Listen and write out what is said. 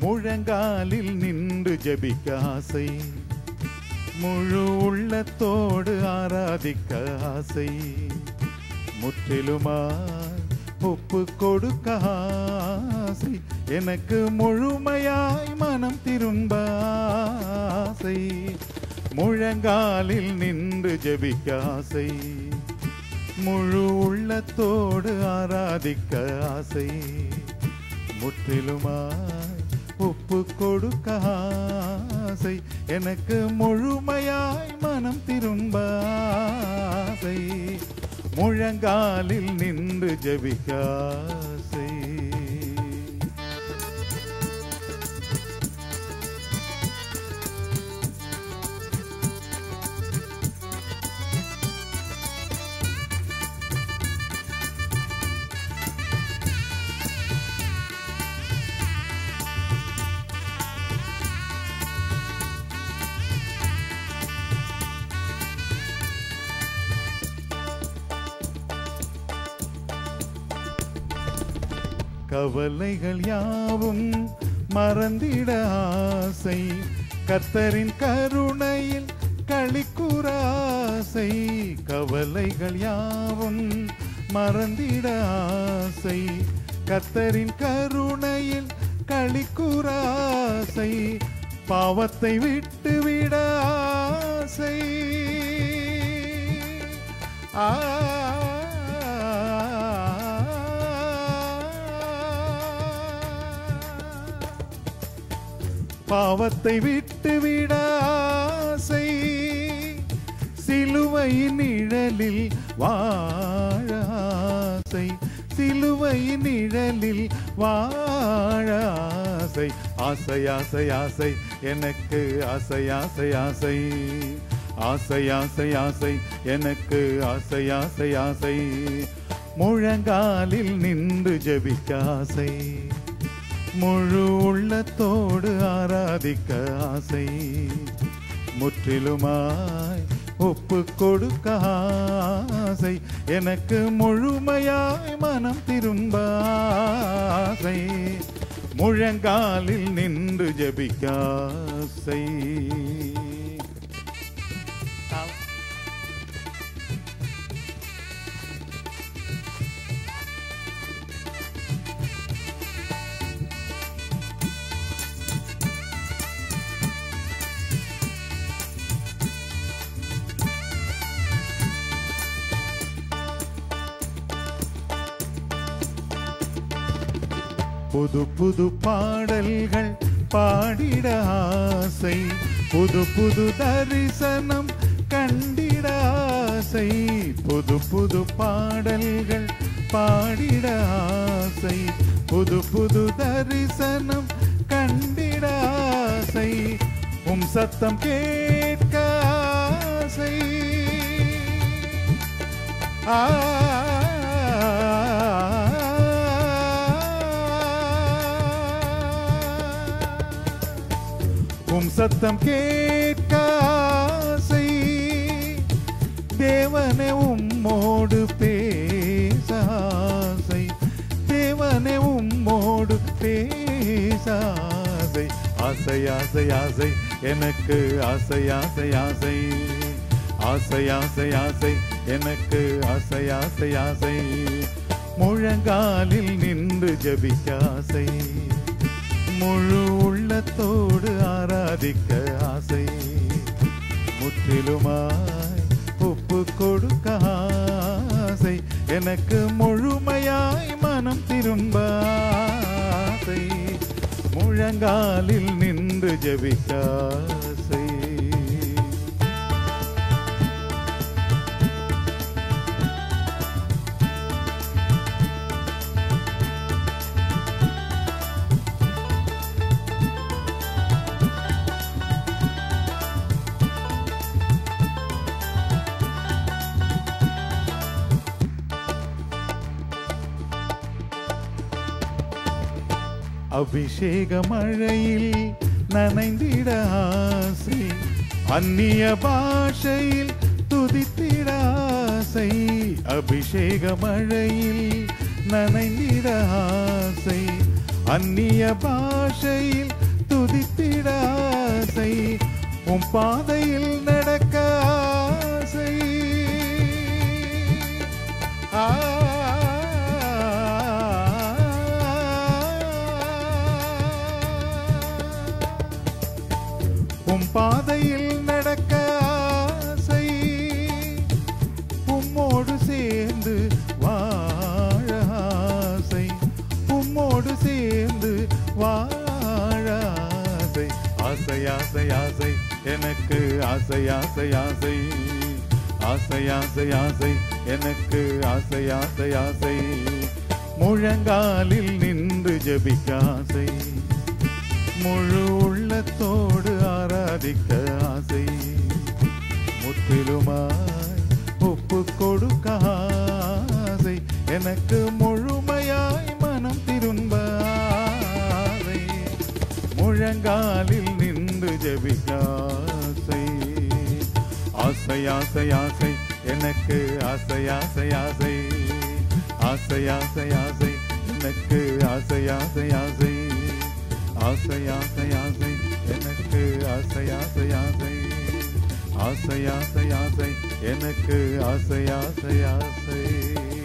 முழங்காலில் நின்று ஜபிக்க ஆசை. முழு உள்ளத்தோடு ஆராதிக்க ஆசை. முற்றிலுமாய் ஒப்பு கொடுக்க ஆசை. எனக்கு முழுமையாய் மனம் திரும்ப ஆசை. முழங்காலில் நின்று ஜபிக்க ஆசை. முழு உள்ளத்தோடு ஆராதிக்க ஆசை. முற்றிலுமாய் ஒப்பு கொடுக்க ஆசை. எனக்கு முழுமையாய் மனம் திரும்ப ஆசை. முழங்காலில் நின்று ஜெபிக்க ஆசை. கவலைகள் யாவும் மறந்திட ஆசை. கர்த்தரின் கருணையில் களிக்கூற ஆசை. கவலைகள் யாவும் மறந்திட ஆசை. கர்த்தரின் கருணையில் களிக்கூற ஆசை. பாவத்தை விட்டுவிட ஆசை. ஆ பாவத்தை விட்டுவிட ஆசை. சிலுவையின் நிழலில் வாழாசை சிலுவையின் நிழலில் வாழாசை ஆசை ஆசை ஆசை. எனக்கு ஆசை ஆசை ஆசை. ஆசை ஆசை ஆசை. எனக்கு ஆசை ஆசை ஆசை. முழங்காலில் நின்று ஜெபிக்க ஆசை. முழு உள்ளத்தோடு ஆராதிக்க ஆசை. முற்றிலுமாய் ஒப்பு கொடுக்க ஆசை. எனக்கு முழுமையாய் மனம் திரும்ப ஆசை. முழங்காலில் நின்று ஜெபிக்க ஆசை. புது புது பாடல்கள் பாடிட ஆசை. புது புது தரிசனம் கண்டிட ஆசை. புது புது பாடல்கள் பாடிட ஆசை. புது புது தரிசனம் கண்டிட ஆசை. உம் சத்தம் கேட்க ஆசை. ஆ உம் சத்தம் கேட்க ஆசை. தேவனே உம்மோடு பேசாசை தேவனே உம்மோடு பேசாசை ஆசை. ஆசை ஆசை ஆசை. எனக்கு ஆசை ஆசை ஆசை. ஆசை ஆசை ஆசை. எனக்கு ஆசை ஆசை ஆசை. முழங்காலில் நின்று ஜபிக்க ஆசை. முழு உள்ளத்தோடு ஆராதிக்க ஆசை. முற்றிலுமாய் ஒப்பு கொடுக்க ஆசை. எனக்கு முழுமையாய் மனம் திரும்ப ஆசை. முழங்காலில் நின்று ஜபிக்க ஆசை. அபிஷேக மழையில் நனைந்திட ஆசை. அந்நிய பாஷையில் துதித்திட ஆசை. அபிஷேக மழையில் நனைந்திட ஆசை. அந்நிய பாஷையில் துதித்திட ஆசை. உம் பாதையில் நடக்க ஆசை ஆசை. எனக்கு ஆசை ஆசை ஆசை. ஆசை ஆசை ஆசை. எனக்கு ஆசை ஆசை ஆசை. முழங்காலில் நின்று ஜபிக்க ஆசை. முழு உள்ளத்தோடு ஆராதிக்க ஆசை. முற்றிலுமாய் ஒப்பு கொடுக்க ஆசை. எனக்கு முழுமையாய் மனம் திரும்ப ஆசை. முழங்காலில் நின்று ஜெபிக்க ஆசை ஆசை ஆசை ஆசை எனக்கு ஆசை ஆசை ஆசை ஆசை ஆசை ஆசை எனக்கு ஆசை ஆசை ஆசை ஆசை ஆசை ஆசை எனக்கு ஆசை ஆசை ஆசை ஆசை ஆசை ஆசை எனக்கு ஆசை ஆசை ஆசை